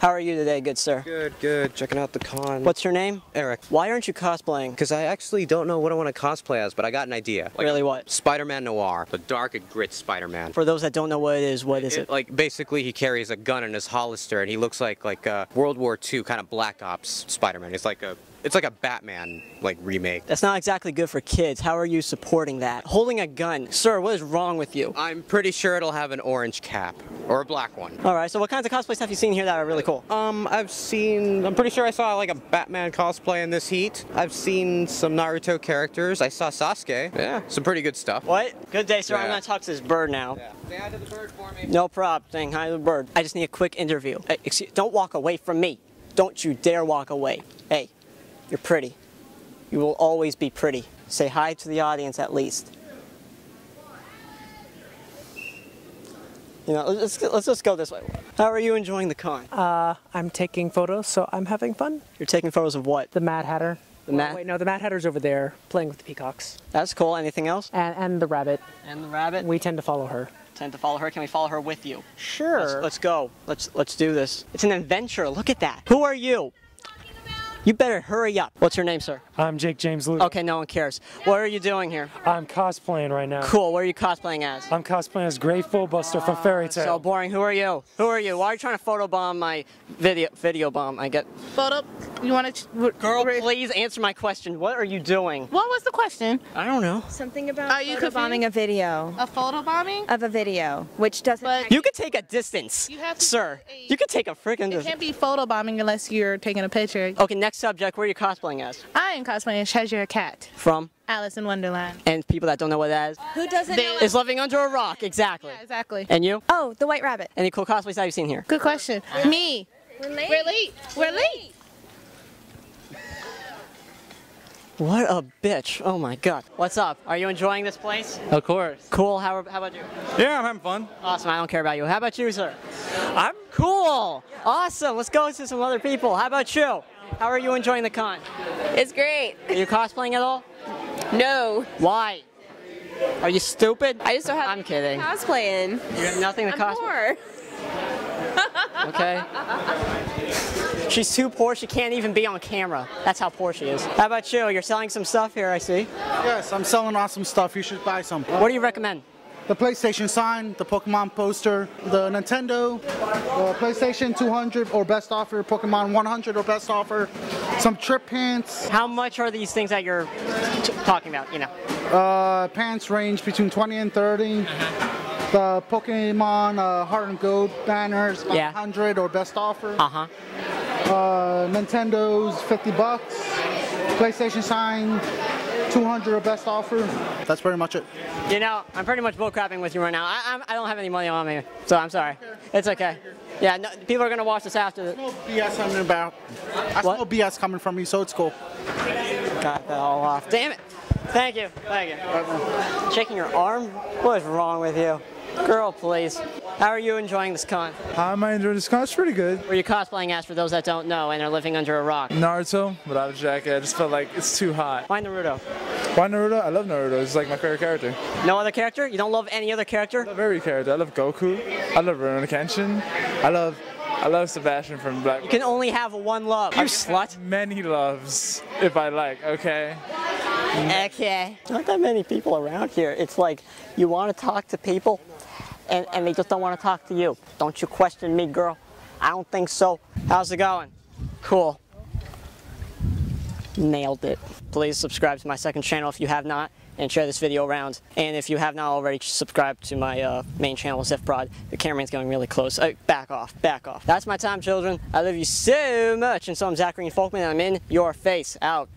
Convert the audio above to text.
How are you today, good sir? Good, good. Checking out the con. What's your name? Eric? Why aren't you cosplaying? Because I actually don't know what I want to cosplay as, but I got an idea. Like Really what? Spider-Man Noir, the dark and grit Spider-Man. For those that don't know what it is, what is it? Like basically, he carries a gun in his holster, and he looks like like a World War II kind of Black Ops Spider-Man. It's like a it's like a Batman like remake. That's not exactly good for kids. How are you supporting that? Holding a gun. Sir, what is wrong with you? I'm pretty sure it'll have an orange cap or a black one. All right, so what kinds of cosplays have you seen here that are really cool? Um, I've seen. I'm pretty sure I saw like a Batman cosplay in this heat. I've seen some Naruto characters. I saw Sasuke. Yeah, some pretty good stuff. What? Good day, sir. I'm gonna talk to this bird now. Yeah. Say hi to the bird for me. No problem. Saying hi to the bird. I just need a quick interview. Hey, excuse, don't walk away from me. Don't you dare walk away. Hey, you're pretty. You will always be pretty. Say hi to the audience at least. You know, let's, let's just go this way. How are you enjoying the con? Uh, I'm taking photos, so I'm having fun. You're taking photos of what? The Mad Hatter. The Mad- Wait, no, the Mad Hatter's over there playing with the peacocks. That's cool. Anything else? And, and the rabbit. And the rabbit. We tend to follow her. tend to follow her. Can we follow her with you? Sure. Let's, let's go. Let's let's do this. It's an adventure. Look at that. Who are you? You better hurry up. What's your name, sir? I'm Jake James Luke. Okay, no one cares. What are you doing here? I'm cosplaying right now. Cool. What are you cosplaying as? I'm cosplaying as Gray Fullbuster from Fairy ah, Tail. So boring. Who are you? Who are you? Why are you trying to photobomb my video video bomb? I get. Photo. You want to? Girl, please answer my question. What are you doing? What was the question? I don't know. Something about Are you bombing a video A photo bombing? of a video, which doesn't. But You could take a distance, You have to sir. a- You could take a freaking It distance. can't be photo bombing unless you're taking a picture. Okay, next subject. Where are you cosplaying as? I am cosplaying as Cheshire Cat, From? Alice in Wonderland. And people that don't know what that is. Who doesn't They- know? Is living under a rock. Exactly. Yeah, exactly. And you? Oh, the White Rabbit. Any cool cosplays have you seen here? Good question. Me. We're late. We're late. We're late. What a bitch. Oh my god. What's up? Are you enjoying this place? Of course. Cool. How, how about you? Yeah, I'm having fun. Awesome. I don't care about you. How about you, sir? I'm cool. Awesome. Let's go to some other people. How about you? How are you enjoying the con? It's great. Are you cosplaying at all? No, Why? Are you stupid? I just don't have I'm kidding. cosplaying. You have nothing to I'm cosplay. poor. Okay. She's too poor. She can't even be on camera. That's how poor she is. How about you? You're selling some stuff here. I see. Yes, I'm selling awesome stuff. You should buy some. What do you recommend? The PlayStation sign, the Pokemon poster, the Nintendo, PlayStation 200 or best offer, Pokemon 100 or best offer, some trip pants. How much are these things that you're talking about? You know. Uh, pants range between 20 and 30. The Pokemon uh, Heart and Gold banners, Yeah. 100 or best offer. Uh huh. Uh, Nintendo's 50 bucks. PlayStation sign, 200 or best offer. That's pretty much it. You know, I'm pretty much bullcrapping with you right now. I, I'm, I don't have any money on me, so I'm sorry. It's okay. Yeah, no, people are gonna watch this after. The, No BS coming about. I What? smell BS coming from you, so it's cool. got that all off. Damn it. Thank you. Thank you. Shaking your arm? What is wrong with you? Girl, please. How are you enjoying this con? Uh, How am I enjoying this con? It's pretty good. Were you cosplaying as for those that don't know and are living under a rock? Naruto without a jacket. I just felt like it's too hot. Why Naruto? Why Naruto? I love Naruto. It's like my favorite character. No other character? You don't love any other character? I love every character. I love Goku. I love Rurouni Kenshin. I love I love Sebastian from Black. You can only have one love. You slut. Many loves, if I like. Okay. Okay. Not that many people around here. It's like you want to talk to people and, and they just don't want to talk to you. Don't you question me, girl. I don't think so. How's it going? Cool. Nailed it. Please subscribe to my second channel if you have not and share this video around. And if you have not already subscribed to my uh, main channel, Zifprod, the cameraman's going really close. Uh, back off, back off. That's my time, children. I love you so much. And so I'm Zachary Folkman and I'm in your face. Out.